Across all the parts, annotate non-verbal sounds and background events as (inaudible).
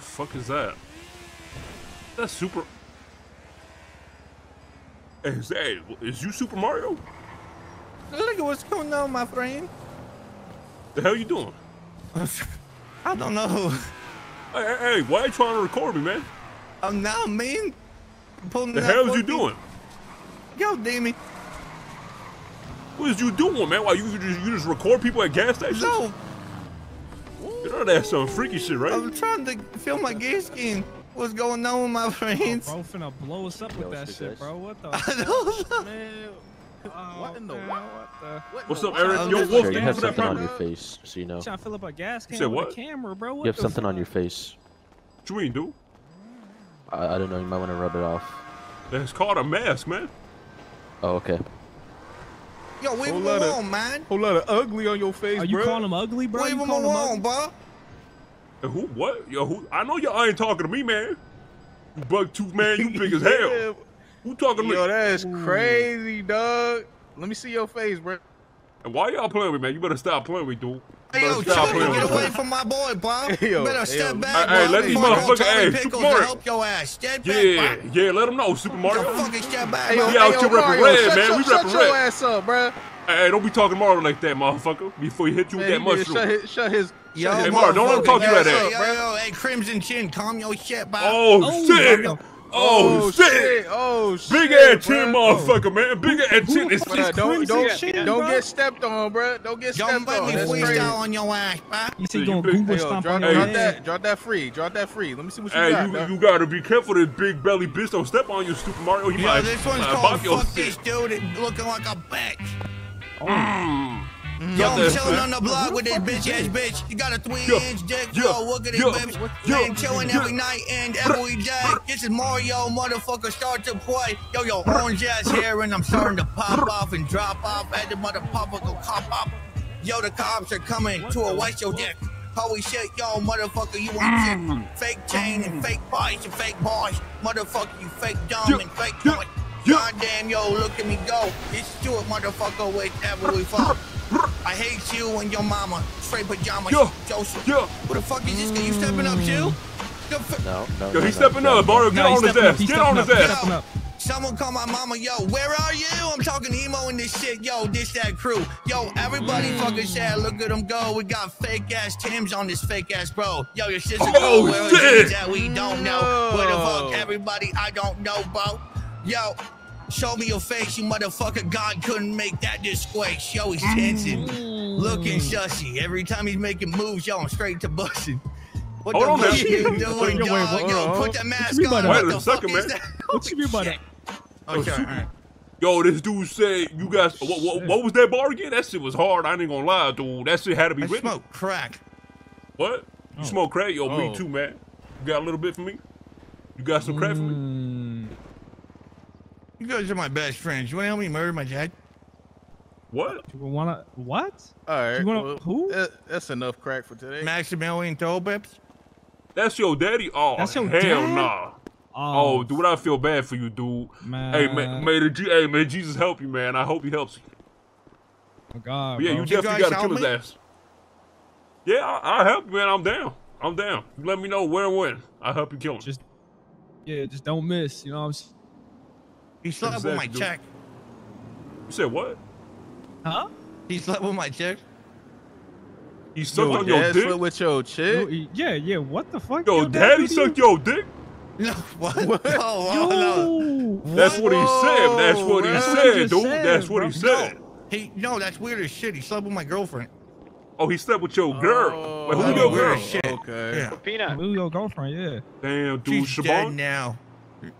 The fuck is that? That's super. Hey, is, that, is you Super Mario? Look at what's going on, my friend. The hell you doing? (laughs) I don't know. Hey, hey, hey, why you trying to record me, man? I'm now mean. Pulling The hell is you fucking- doing? Yo, damn it. What is you doing, man? Why you you just you just record people at gas stations? No, You know some freaky shit, right? I'm trying to feel my gay skin. What's going on with my friends? Bro, finna blow us up with that shit, bro. What the? (laughs) I don't know. Man, Oh, what in the man, what? What the? What What's up. Eric? Yo, Wolf, sure thank you you have something on your face, so you know. Trying to fill up a gas can said with what? a camera, bro. What You have the something on your face. What you mean, dude? I, I don't know. You might want to rub it off. That's called a mask, man. Oh, okay. Yo, leave Whole him alone, man. Whole lot of ugly on your face, Are you bro. calling him ugly, bro? Leave You him calling alone, bro. And who? What? Yo, who? I know y'all ain't talking to me, man. You bug tooth man, you (laughs) big as hell. Yeah. Who talking to me? Yo, that's crazy, dog. Let me see your face, bro. And why y'all playing with me, man? You better stop playing with me, dude. Hey, yo, better stop chill, playing get with away me. from my boy, bro. (laughs) Hey, yo, you better hey, step yo. back, Hey, hey, let these before I go motherfuckers- hey, Pickles Super Mario. help your ass. Step Yeah, back, yeah, let them know, Super bro. Mario. Yo, fucking step back, Hey, bro. yo, We out hey, here repping red, shut man. your- We shut your ass up, bro. Hey, hey, don't be talking Mario like that, motherfucker. Before he hit you with that he mushroom. shut his, shut his, Yo, Hey, his Mario, don't let him talk to you like that. Yo, bro. yo, hey, Crimson Chin, calm your shit, bro. Oh, Oh, shit! no. Oh, Oh, shit! shit. Oh, shit. Big ass chin, motherfucker, man. Big ass chin. the It's fuck Bruh, is don't don't, Chin, don't get stepped on, bro. Don't get Don't stepped let on. me That's freestyle on your ass, bro. You see, You going big- Google Hey, yo, stomp drop, on Hey, your drop that, drop that free, drop that free. Let me see what you Hey, got. you, dog. you gotta be careful. This big belly bitch don't step on you, stupid Mario. You Yo, might, this one's might called Fuck This. Dude It looking like a bitch. Mm. Yo, I'm that chilling on the block with this bitch ass bitch. You got a three inch dick, yo, yo. Look at this bitch. yo, Man, chilling every night and every day. This is Mario, motherfucker, start to play. Yo, yo, orange ass hair, and I'm starting to pop off and drop off. At the motherfucker go cop up. Yo, the cops are coming to arrest your dick. Holy shit, yo, motherfucker, you want Mm. shit. Fake chain and fake boys and fake boys. Motherfucker, you fake dumb Yo, and fake yo, boy. Yo. Look at me go. It's Stuart, motherfucker, with every fall. I hate you and your mama. Straight pajamas. Yo, Joseph. yo. What the fuck is this guy? You stepping up too? No, no. Yo, no, he's no, stepping no, up. no. Mario, get No, he's on his stepping up, ass. Get on his ass. Someone call my mama, yo, where are you? I'm talking emo in this shit, yo, this that crew. Yo, everybody mm. fucking sad, look at them go. We got fake ass Tims on this fake ass bro. Yo, your sister Oh, go, where is shit. it that we don't know? Where the fuck everybody I don't know, bro? Yo, show me your face, you motherfucker. God couldn't make that disgrace. Yo, he's mm. tensing, looking sussy. Every time he's making moves, yo, I'm straight to busting. What Hold the on a fuck second. you (laughs) doing, Wait, wait, dog? Uh-huh. what- Yo, hold put the mask on. What Wait the a fuck second, is man. that? (laughs) What you mean by that? Oh, oh shit. shoot. alright. Yo, this dude said you guys. What, what, what was that bar again? That shit was hard. I ain't gonna lie, dude. That shit had to be I written. smoke crack. What? You Oh. smoke crack? Yo, me Oh. too, man. You got a little bit for me? You got some crack for me? Mm. You guys are my best friends. You want to help me murder my dad? What? you wanna what? All right. You wanna- well, who? that- that's enough crack for today. Maximilian Tollbips? That's your daddy? Oh, That's your hell dad? nah. Oh, oh dude, I feel bad for you, dude. man. Hey, man, may the G- hey, man, Jesus help you, man. I hope he helps you. Oh God, But yeah, bro. you definitely guys gotta kill help his me? ass. Yeah, I, I'll help you, man. I'm down. I'm down. You let me know where and when. I'll help you kill him. just yeah, just don't miss. You know what I'm saying? He slept with my Exactly, check. You said what? Huh? He slept with my check. He sucked Yo, on your dad dick? slept with your Yo, chick. Yeah, yeah. What the fuck? Yo, Your dad daddy sucked your dick? (laughs) No, what? What? Oh, (laughs) oh, no. That's what he said. That's what he That's what he said, dude. said, That's what he bro. said. He, no, that's weird as shit. He slept with my girlfriend. Oh, he slept with your girl. Oh, Wait, who your girl? weird. Shit. Okay. Yeah. Peanut. Who your girlfriend? Yeah. Damn, dude, She's dead now.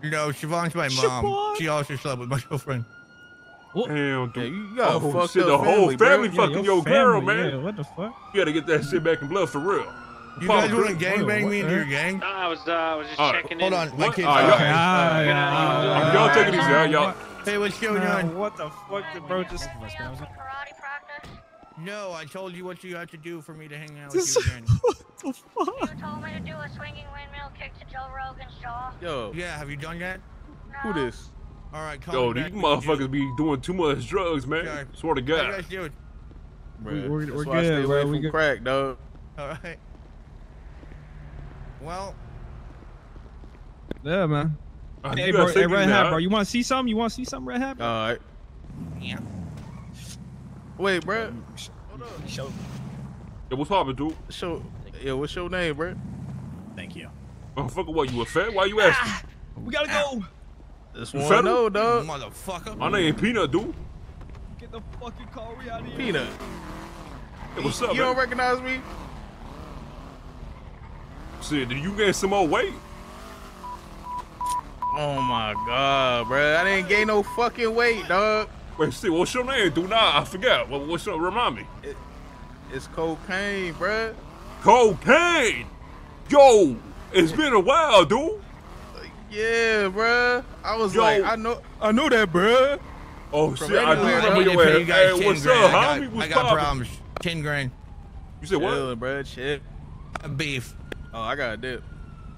No, Siobhan's my mom. Siobhan? She also slept with my girlfriend. Damn, Yeah, dude. you got Oh, fucked shit, the whole family, bro. family Yeah, fucking your, girl, man. Yeah, what the fuck? You gotta get that shit back in blood for real. You Papa, guys want to good. gangbang me What? into your gang? No, I was, uh, I was just All right. checking Hold in. on, my What? kid's All right, out. y'all- Okay, ah, yeah, ah, Y'all ah, take it easy, ah, y'all. Hey, what's going on? what the fuck did bro just? Karate practice? No, I told you what you had to do for me to hang out with you again. (laughs) what the fuck? You told me to do a swinging windmill kick to Joe Rogan's jaw. Yo, Yeah, have you done that? No. who this? All right, call Yo, me these back when you do. motherfuckers be doing too much drugs, man. Okay. Swear to God. How you God. guys doing? Bruh, we're- That's we're why I good, stay away we from good. crack, dog. All right. Well, Yeah, man. Uh, Hey, you bro. Hey, Red now. Hat, bro. You want to see something? You want to see something, Red Hat? All right. Yeah. Wait, bro. Hold Show. Yeah, what's poppin', dude? Show. Yeah, what's your name, bro? Thank you. Motherfucker, what, you a fat? Why you asking? Ah, we gotta go. Just You want to federal? know, dog. Motherfucker. My name Peanut, dude. Get the fucking car. We out of here. Peanut. Hey, what's you up, you don't recognize me? Shit, did you gain some more weight? Oh my god, bro. I didn't gain no fucking weight, dog. Wait, see, what's your name, dude? Nah, I forgot. What, what's your, remind me. It's cocaine, bro. Cocaine! Yo, it's been a while, dude. Yeah, bro. I was Yo. like, I know, I know that, bro. Oh, From shit, I do anywhere, remember dog. need to your pay ass. you guys Hey, 10 what's grand. up, I homie? got, What's I got poppin'? problems. 10 grand. You said what? Chilling, bro. Shit. Beef. Oh, I got a dip.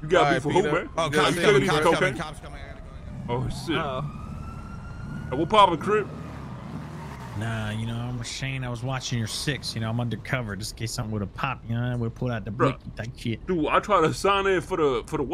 You got me Alright, for who, man? Oh, You got cops coming, cops coming, cops coming. I gotta go. Oh, shit. Uh, Hey, what poppin', Crip? Nah, you know, I'm Shane. I was watching your six. You know, I'm undercover just in case something would have popped. You know, we pull out the Bruh. blicky type shit. Dude, I tried to sign in for the for the what's